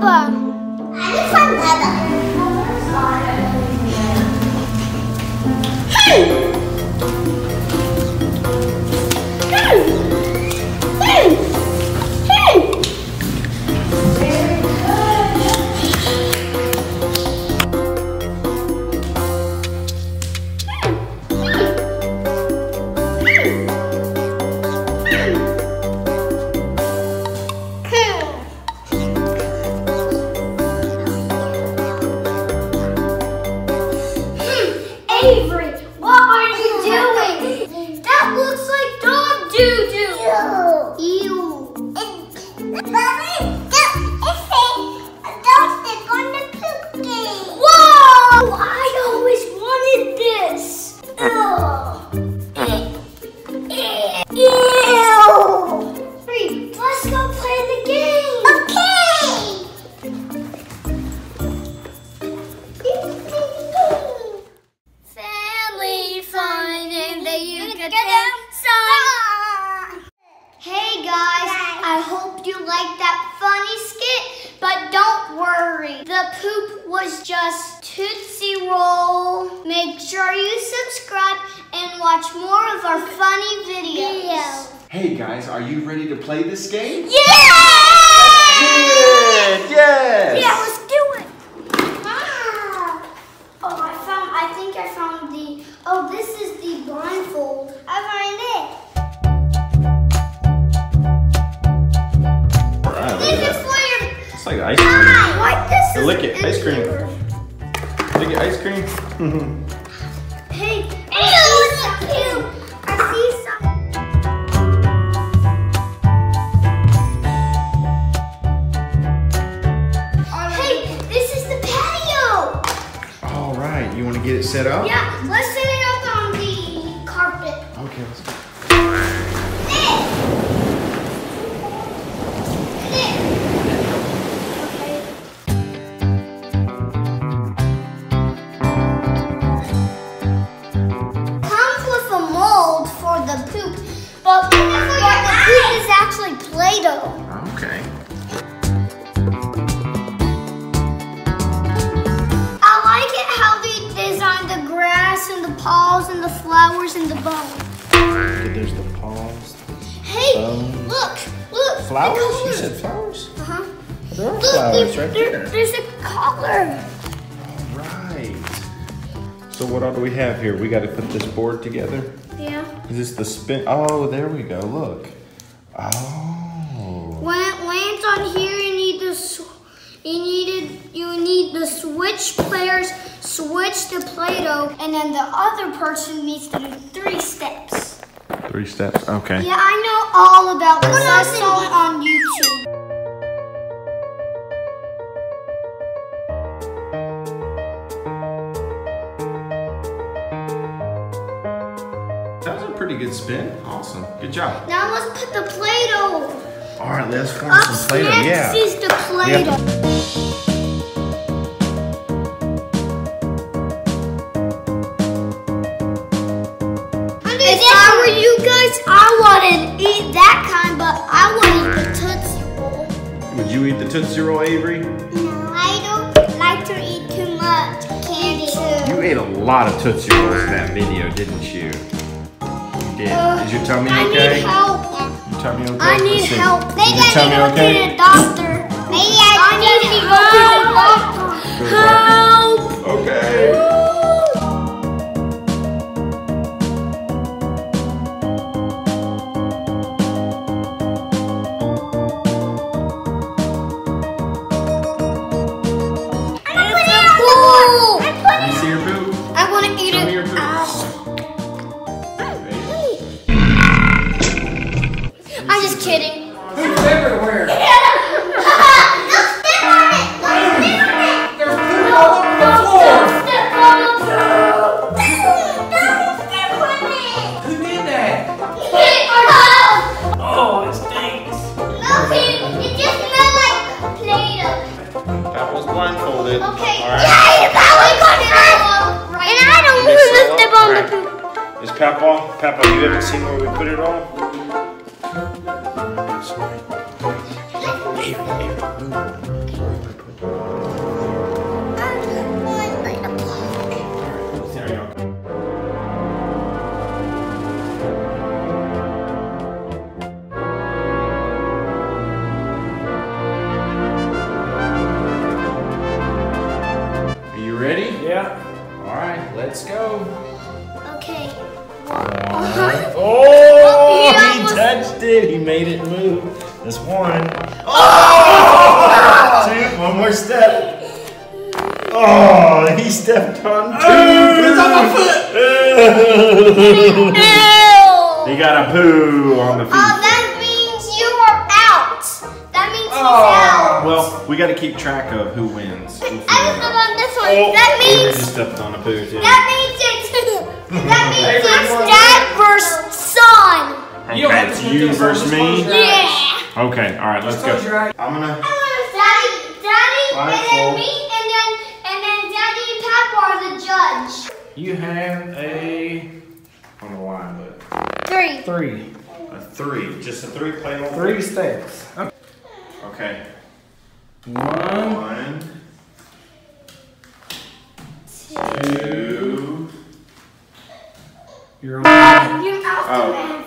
Pa nada? Hey! Hey! Hope you liked that funny skit, but don't worry. The poop was just Tootsie Roll. Make sure you subscribe and watch more of our funny videos. Hey guys, are you ready to play this game? Yeah! At ice cream. Hey, I see something. I see something. Hey, this is the patio. Alright, you want to get it set up? Yeah, Play-Doh. Okay. I like it how they designed the grass and the paws and the flowers and the bones. Okay, there's the paws. Hey, Bones. look, look. Flowers? You said flowers? Uh-huh. There are Look, flowers right there- there. There's a collar. Right. So what all do we have here? We got to put this board together. Yeah. Is this the spin? Oh, there we go. Look. Oh. When it lands on here, you need the you needed you need the switch players switch to Play-Doh, and then the other person needs to do three steps. Three steps. Okay. Yeah, I know all about this. I saw it on YouTube. That was a pretty good spin. Awesome. Good job. Now let's put the Play-Doh. All right, let's form Up some Play-Doh. next Yeah. is the Play-Doh. If I were you guys, I wouldn't eat that kind, but I would eat the Tootsie Roll. Would you eat the Tootsie Roll, Avery? No, I don't like to eat too much candy. You ate a lot of Tootsie Rolls in that video, didn't you? You did. Uh, Is your tummy I okay? need help. Your tummy okay? I need Let's help. Is Maybe your I tummy need to go okay? to the doctor. Maybe I, I need to go to the doctor. Help! Okay. Like Play-Doh. That was blindfolded. Okay. All right. Yeah, you probably got it. And I don't want to step on the poop. Is Papa? Papa, you haven't seen where we put it all? Touched it. He made it move. That's one. Oh! Two. One more step. Oh, he stepped on two. It's on my foot. He got a poo on the oh, feet. Oh, that means you are out. That means he's Oh. out. Well, we got to keep track of who wins. We'll I it was on this one. Oh, that Avery means just stepped on a poo too. that means it's that means Avery, it's dad versus son. You don't Okay, have to it's you versus me. Yeah. Okay, all right, let's Just close your go. eyes. I'm gonna. Daddy, Daddy, and then me, and then and then Daddy and Papa are the judge. You have a. On the line, but Three. Three. a three. Just a three. Play on Three steps. Okay. One. One, two. You're on. You're out Oh.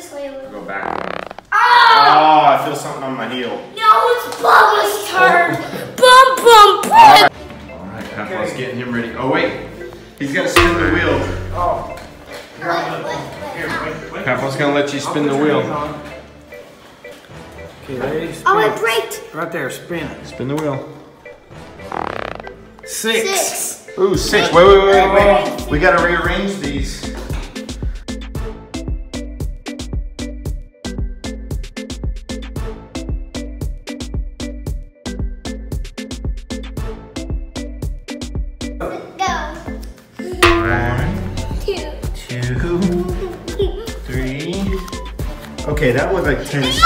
The map. Go this way a little. Go back one. Ah! Oh, I feel something on my heel. No, it's Bubba's turn. Bum bum bum. All right, Papa's getting him ready. Oh wait, he's got to spin the wheel. Oh. Wait, wait, wait. wait. Papa's gonna let you spin the wheel. Okay, ready? Spin. Oh, it braked. Right there, spin it. Spin the wheel. Six. Six. Ooh, six. Wait, wait, wait, wait, wait. We gotta rearrange these. Okay, that was like ten steps.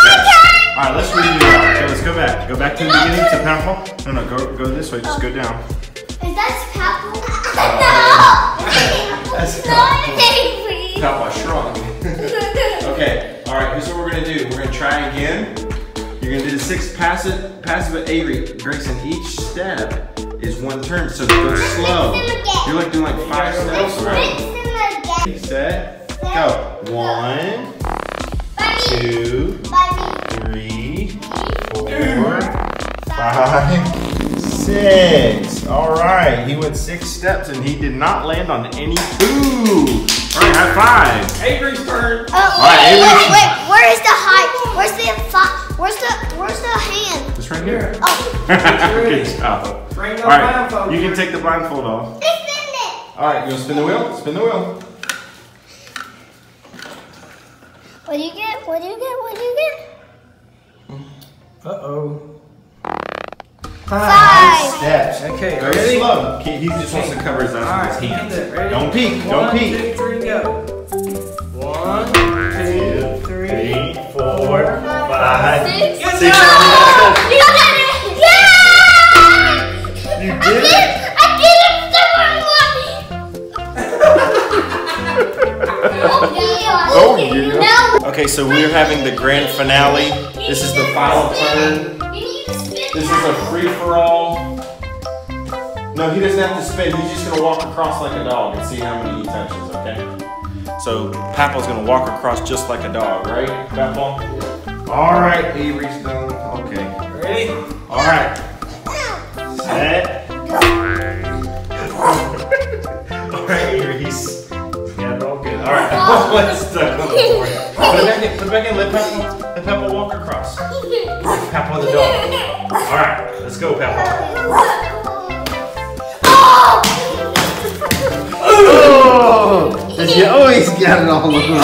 All right, let's redo that. Okay, let's go back. Go back to the beginning to Papa. No, no, go go this way. Just go down. Is that? That's no! No, Avery. Papa shrunk. Okay, all right, here's what we're gonna do. We're gonna try again. You're gonna do the six passive, passive Avery. Grayson, each step is one turn, so go slow. You're like doing like five steps, right? Fix him again. Set, go. One, Buddy. two, Buddy. three, four, five, six. All right, he went six steps and he did not land on any food. All right, high five. Avery's turn. Oh, right, wait, wait, wait. Where is the height? Where's the fi- Where's the Where's the hand? It's right here. Oh, Good job. Bring the All right, blindfold. you can take the blindfold off. it's it. All right, you want to spin the wheel? Spin the wheel. What do you get? What do you get? What do you get? Uh oh. Five. Steps. Okay, Very ready? slow. He he just wants to cover his eyes All with right, his hands. Ready? Don't peek. Don't peek. two, three, go. One, two, three. Three, four, five. Six. Six. Oh, yeah. No. Okay, so we're having the grand finale. This is the final turn. You need to spin This is a free for all. No, he doesn't have to spin. He's just gonna walk across like a dog and see how many he touches. Okay. So Papa's gonna walk across just like a dog, right, Papa? All right, Avery's done. Okay. All right. Let's stuck on the board. Put it back in. Put it back in. Let Papa. Let Papa walk across. Papa the dog. All right. Let's go, Papa. Oh! You always got it all over. You All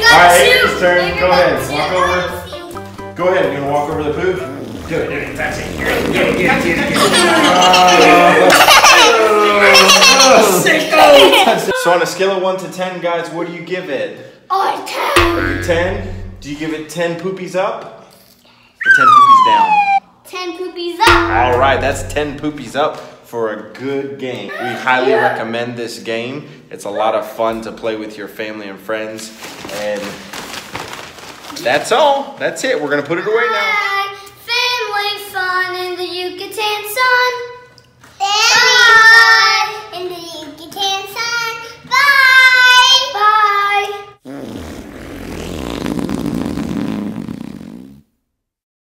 got right, two. Avery's turn. Go ahead. Walk over. Go ahead. You gonna walk over the booth? Do it. Do it. That's it. Get it. Get it. Get it. Get it. Get it. so on a scale of one to ten, guys, what do you give it? Oh, ten. Ten? Do you give it ten poopies up? Or ten poopies down? Ten poopies up. All right, that's ten poopies up for a good game. We highly yeah. recommend this game. It's a lot of fun to play with your family and friends. And that's all. That's it. We're gonna put it away now. Family fun in the Yucatan sun.